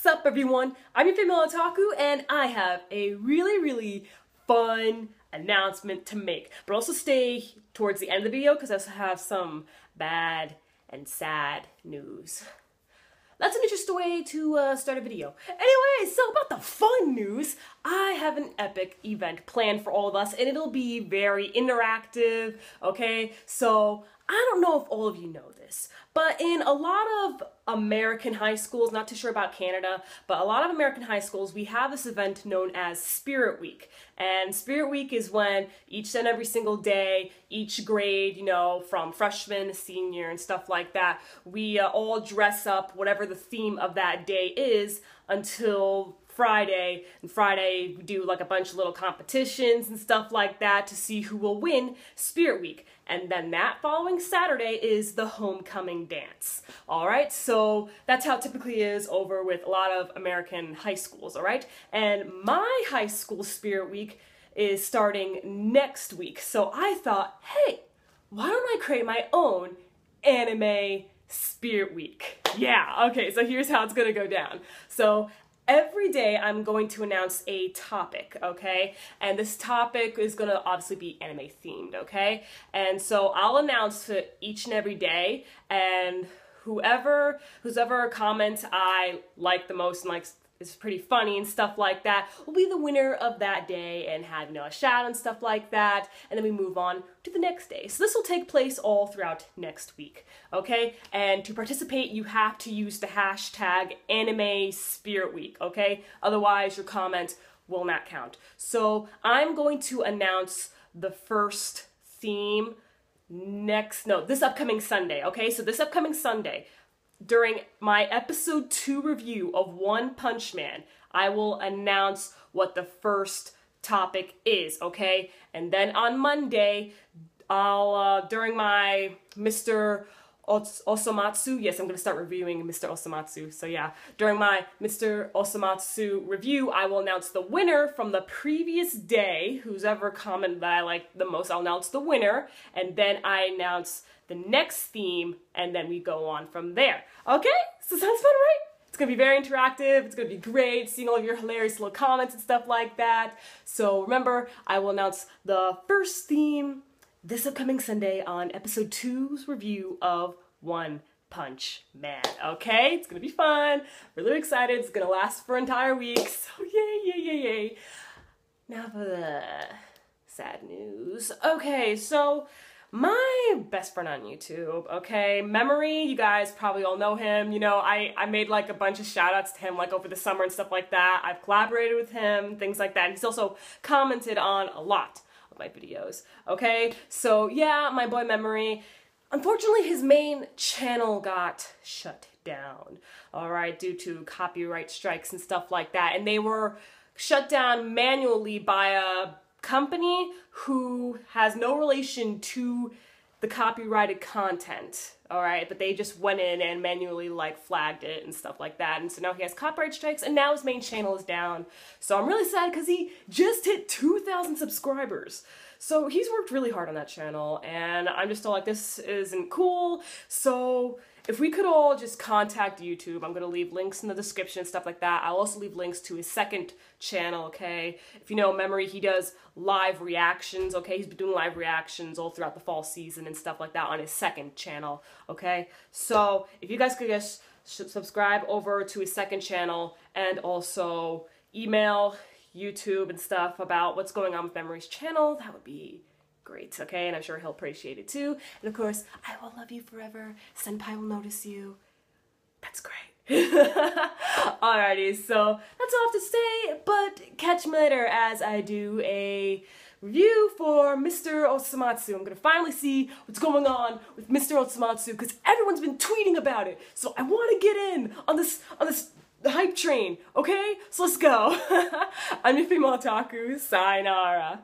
What's up everyone? I'm your female otaku and I have a really really fun announcement to make. But also stay towards the end of the video because I also have some bad and sad news. That's an interesting way to uh, start a video. Anyway, so about the fun news, I have an epic event planned for all of us and it'll be very interactive, okay? So I don't know if all of you know this, but in a lot of American high schools, not too sure about Canada, but a lot of American high schools, we have this event known as Spirit Week. And Spirit Week is when each and every single day, each grade, you know, from freshman to senior and stuff like that, we uh, all dress up whatever the theme of that day is until Friday, and Friday we do like a bunch of little competitions and stuff like that to see who will win Spirit Week. And then that following Saturday is the homecoming dance. All right, so that's how it typically is over with a lot of American high schools, all right? And my high school Spirit Week is starting next week. So I thought, hey, why don't I create my own anime Spirit Week. Yeah, okay, so here's how it's gonna go down. So every day I'm going to announce a topic, okay? And this topic is gonna obviously be anime themed, okay? And so I'll announce it each and every day and whoever, whoever comments I like the most and likes is pretty funny and stuff like that will be the winner of that day and have you know a shout and stuff like that and then we move on to the next day. So this will take place all throughout next week okay? And to participate you have to use the hashtag anime spirit week okay? Otherwise your comment will not count. So i'm going to announce the first theme next no this upcoming sunday okay? So this upcoming sunday during my episode 2 review of One Punch Man, I will announce what the first topic is, okay? And then on Monday, I'll, uh, during my Mr. Os Osomatsu, yes, I'm going to start reviewing Mr. Osomatsu, so yeah. During my Mr. Osomatsu review, I will announce the winner from the previous day. Who's ever commented that I like the most, I'll announce the winner, and then I announce the next theme, and then we go on from there. Okay? So sounds fun, right? It's gonna be very interactive, it's gonna be great, seeing all of your hilarious little comments and stuff like that. So remember, I will announce the first theme this upcoming Sunday on episode two's review of One Punch Man. Okay, it's gonna be fun. Really excited. It's gonna last for entire weeks. So yay, yay, yay, yay. Now for the sad news. Okay, so my best friend on YouTube, okay? Memory, you guys probably all know him. You know, I, I made like a bunch of shout outs to him like over the summer and stuff like that. I've collaborated with him, things like that. And he's also commented on a lot my videos, okay? So yeah, my boy Memory. Unfortunately, his main channel got shut down, all right, due to copyright strikes and stuff like that. And they were shut down manually by a company who has no relation to the copyrighted content, all right? But they just went in and manually like flagged it and stuff like that. And so now he has copyright strikes and now his main channel is down. So I'm really sad because he just hit 2,000 subscribers. So he's worked really hard on that channel and I'm just all like, this isn't cool. So if we could all just contact YouTube, I'm to leave links in the description and stuff like that. I'll also leave links to his second channel, okay? If you know Memory, he does live reactions, okay? He's been doing live reactions all throughout the fall season and stuff like that on his second channel, okay? So if you guys could just subscribe over to his second channel and also email YouTube and stuff about what's going on with Memory's channel, that would be great, okay? And I'm sure he'll appreciate it too. And of course, I will love you forever. Senpai will notice you. That's great. Alrighty, so that's all I have to say, but catch me later as I do a review for Mr. Osomatsu. I'm gonna finally see what's going on with Mr. Osomatsu because everyone's been tweeting about it. So I wanna get in on this on this hype train, okay? So let's go. I'm your female otaku, sayonara.